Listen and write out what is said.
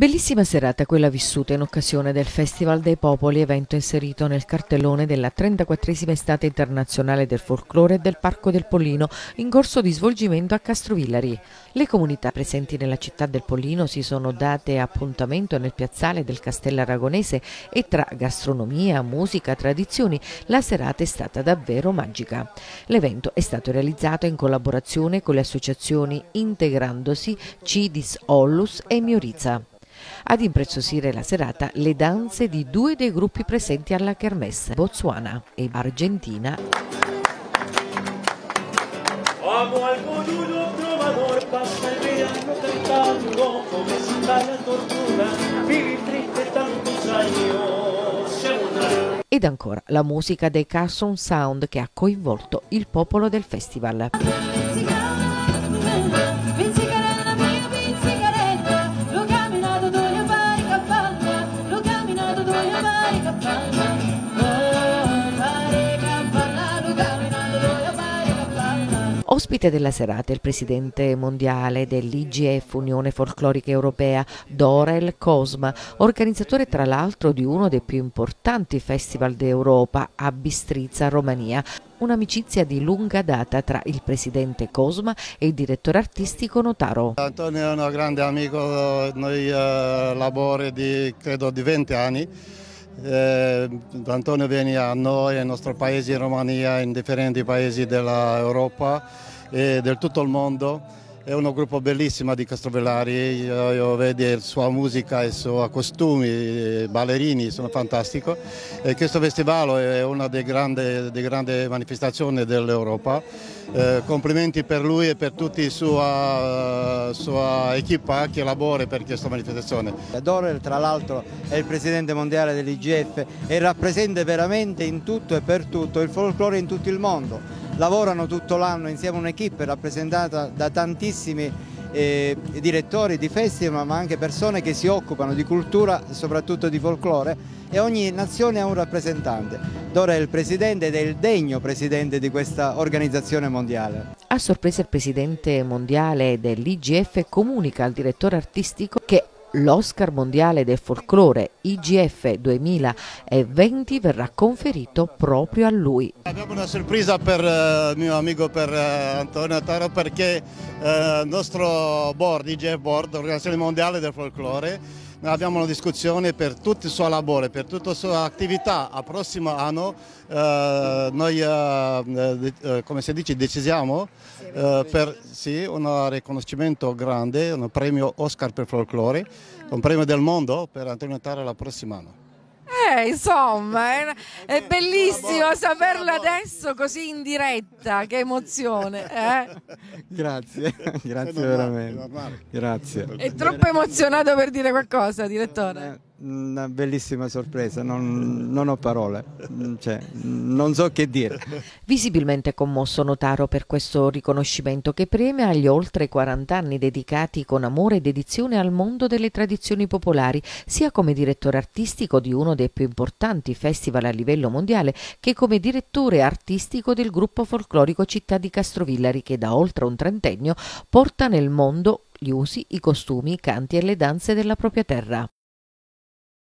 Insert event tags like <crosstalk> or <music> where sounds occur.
Bellissima serata quella vissuta in occasione del Festival dei Popoli, evento inserito nel cartellone della 34esima estate internazionale del folklore del Parco del Pollino, in corso di svolgimento a Castrovillari. Le comunità presenti nella città del Pollino si sono date appuntamento nel piazzale del Castello Aragonese e tra gastronomia, musica, tradizioni, la serata è stata davvero magica. L'evento è stato realizzato in collaborazione con le associazioni Integrandosi, Cidis Ollus e Miorizza. Ad impreziosire la serata le danze di due dei gruppi presenti alla Kermesse, Botswana e Argentina. Ed ancora la musica dei Carson Sound che ha coinvolto il popolo del festival. Ospite della serata il presidente mondiale dell'IGF Unione Folclorica Europea, Dorel Cosma, organizzatore tra l'altro di uno dei più importanti festival d'Europa a Bistrizza, Romania. Un'amicizia di lunga data tra il presidente Cosma e il direttore artistico Notaro. Antonio è un grande amico, noi uh, lavoriamo di, credo di 20 anni. Eh, Antonio viene a noi, al nostro paese in Romania, in differenti paesi dell'Europa e del tutto il mondo. È un gruppo bellissimo di Castrovellari, io, io vedo la sua musica, i suoi costumi, i ballerini sono fantastici e questo festival è una delle grandi, grandi manifestazioni dell'Europa. Eh, complimenti per lui e per tutta la sua, sua equipa che lavora per questa manifestazione. Dorel tra l'altro è il presidente mondiale dell'IGF e rappresenta veramente in tutto e per tutto il folklore in tutto il mondo lavorano tutto l'anno insieme a un'equipe rappresentata da tantissimi eh, direttori di festival ma anche persone che si occupano di cultura e soprattutto di folklore e ogni nazione ha un rappresentante. Dora è il presidente ed è il degno presidente di questa organizzazione mondiale. A sorpresa il presidente mondiale dell'IGF comunica al direttore artistico che L'Oscar mondiale del folklore IGF 2020 verrà conferito proprio a lui. Abbiamo una sorpresa per il uh, mio amico per uh, Antonio Taro perché uh, il nostro board, IGF Board, l'Organizzazione Mondiale del Folklore, abbiamo una discussione per tutto il suo lavoro, per tutta la sua attività. Al prossimo anno eh, noi, eh, eh, come si dice, decidiamo per sì, un riconoscimento grande, un premio Oscar per folklore, un premio del mondo per Antonio Tara la prossima anno. Insomma, è, è bellissimo saperlo adesso così in diretta, che emozione. Eh? <laughs> Grazie, grazie veramente. Grazie. È troppo emozionato per dire qualcosa, direttore? Una bellissima sorpresa, non, non ho parole, cioè, non so che dire. Visibilmente commosso Notaro per questo riconoscimento che premia gli oltre 40 anni dedicati con amore e dedizione al mondo delle tradizioni popolari, sia come direttore artistico di uno dei più importanti festival a livello mondiale, che come direttore artistico del gruppo folclorico Città di Castrovillari che da oltre un trentennio porta nel mondo gli usi, i costumi, i canti e le danze della propria terra.